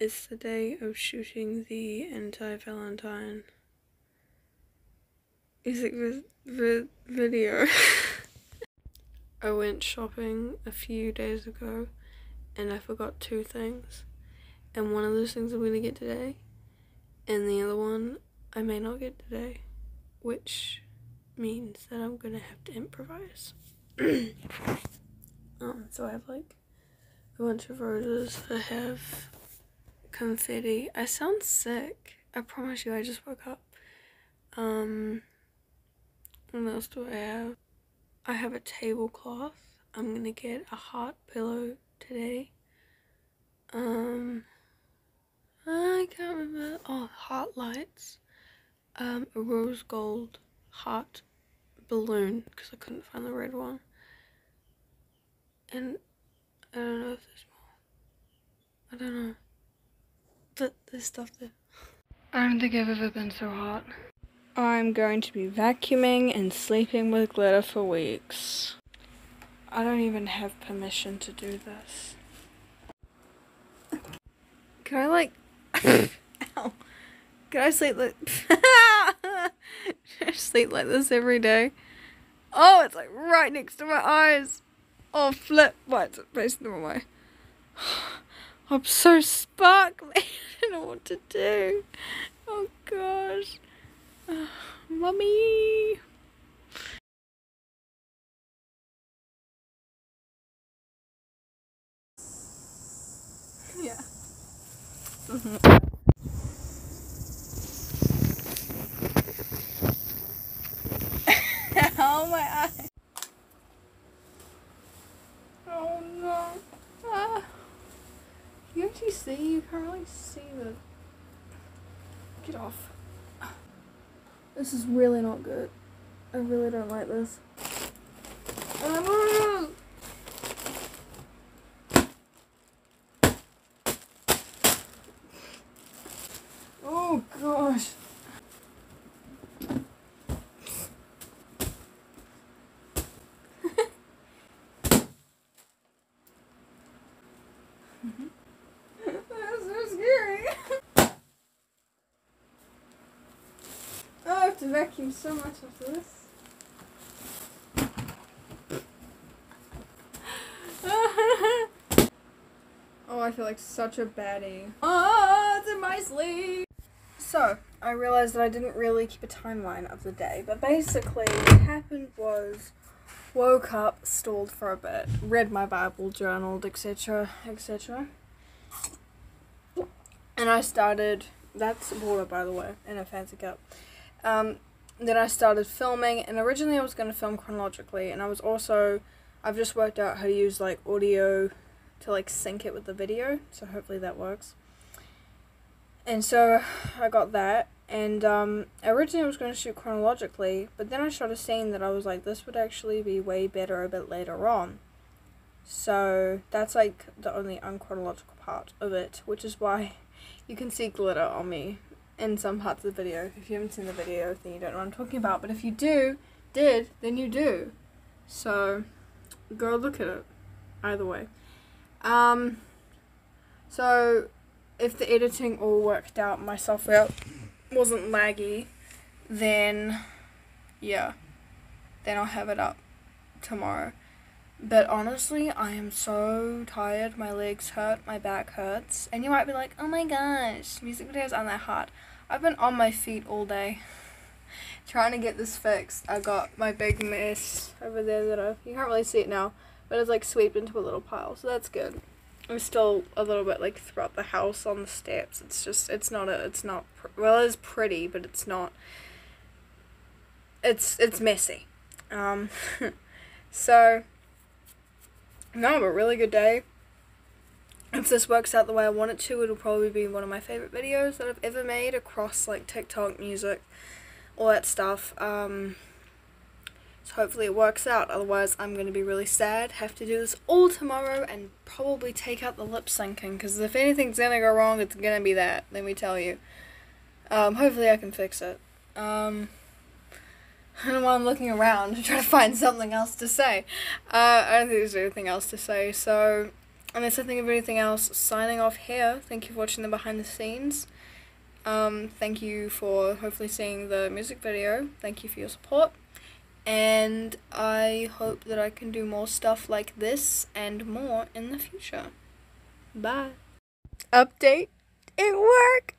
It's the day of shooting the anti-Valentine music vi- vi- video. I went shopping a few days ago and I forgot two things. And one of those things I'm gonna get today, and the other one I may not get today, which means that I'm gonna have to improvise. um, so I have like a bunch of roses. I have confetti. I sound sick. I promise you, I just woke up. Um, what else do I have? I have a tablecloth. I'm gonna get a hot pillow today. Um, I can't remember. Oh, hot lights. Um, a rose gold heart balloon because I couldn't find the red one. And I don't know if there's more. I don't know. But there's stuff there. I don't think I've ever been so hot. I'm going to be vacuuming and sleeping with glitter for weeks. I don't even have permission to do this. Can I like Ow. Can I sleep like Should I sleep like this every day? Oh, it's like right next to my eyes. Oh, flip. Why is it facing the wrong way? I'm so sparkly. I don't know what to do. Oh gosh. Mummy. Yeah. Mm-hmm. oh my eye. Oh no. Ah. You see? You can't really see the. Get off. This is really not good. I really don't like this. Ah. Oh gosh. That's so scary. Oh, I have to vacuum so much after this. oh, I feel like such a baddie. Oh, it's in my sleep. So, I realized that I didn't really keep a timeline of the day, but basically, what happened was woke up, stalled for a bit, read my Bible, journaled, etc., etc. And I started. That's water, by the way, in a fancy cup. Um, then I started filming, and originally I was going to film chronologically, and I was also. I've just worked out how to use like audio to like sync it with the video, so hopefully that works. And so I got that, and um, originally I was going to shoot chronologically, but then I started seeing that I was like, this would actually be way better a bit later on. So that's like the only unchronological part of it, which is why you can see glitter on me in some parts of the video. If you haven't seen the video, then you don't know what I'm talking about. But if you do, did, then you do. So go look at it. Either way. Um. So if the editing all worked out, my software wasn't laggy, then yeah, then I'll have it up tomorrow. But honestly, I am so tired. My legs hurt, my back hurts. And you might be like, oh my gosh, music videos aren't that hard. I've been on my feet all day trying to get this fixed. I got my big mess over there that I, you can't really see it now, but it's like swept into a little pile, so that's good. I'm still a little bit like throughout the house on the steps. It's just, it's not a, it's not, well, it's pretty, but it's not, it's, it's messy. Um, so, no, but really good day. If this works out the way I want it to, it'll probably be one of my favorite videos that I've ever made across like TikTok, music, all that stuff. Um, so hopefully it works out. Otherwise, I'm going to be really sad. Have to do this all tomorrow and probably take out the lip syncing because if anything's going to go wrong, it's going to be that. Let me tell you. Um, hopefully I can fix it. Um, Know why I'm looking around to try to find something else to say. Uh, I don't think there's anything else to say. So unless I think of anything else, signing off here. Thank you for watching the behind the scenes. Um, thank you for hopefully seeing the music video. Thank you for your support. And I hope that I can do more stuff like this and more in the future. Bye. Update. It worked.